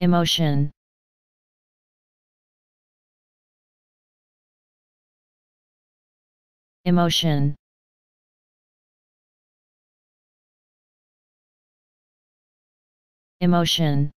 Emotion. Emotion. Emotion.